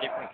different